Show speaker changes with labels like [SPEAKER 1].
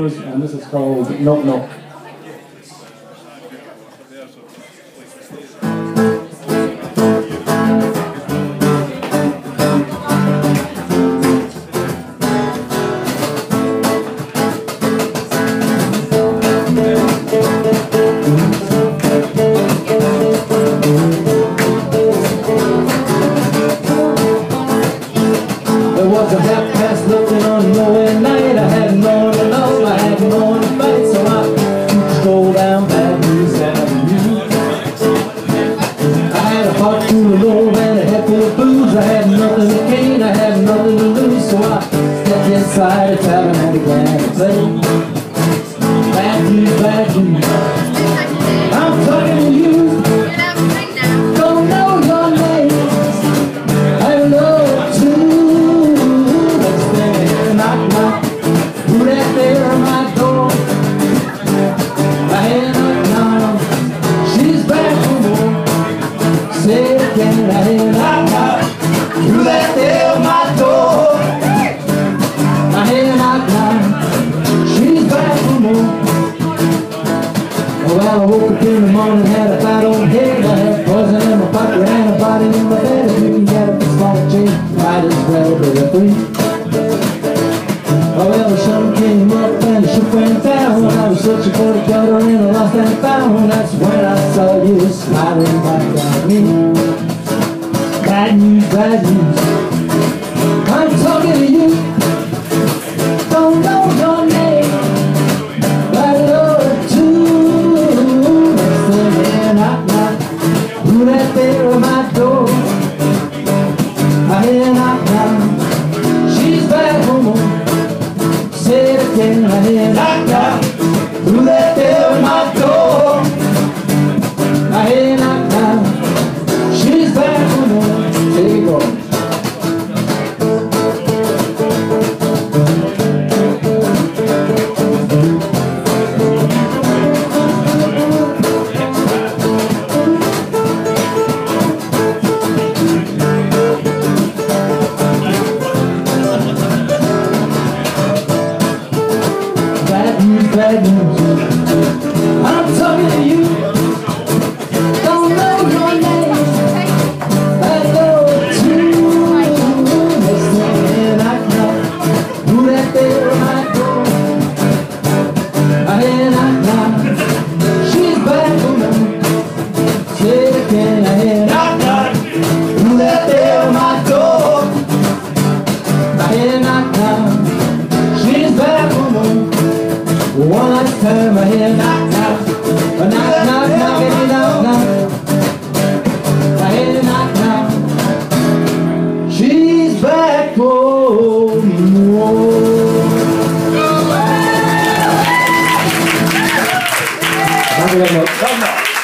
[SPEAKER 1] And this is called Knock Knock.
[SPEAKER 2] fight a tavern at a glance. I woke up in the morning, had a fight on the head. I had poison in my pocket and a body in my bed. If you had a small change, might as well be a free. Oh, well, some came up and the ship went down. I was searching for the gutter in a lost and found. That's when I saw you smiling back at me. Bad news, bad news. 나는 dragons Turn my head, knock, knock, knock, knock, knock, knock, knock, knock. My head, knock, knock. She's back home.
[SPEAKER 1] Thank you very much.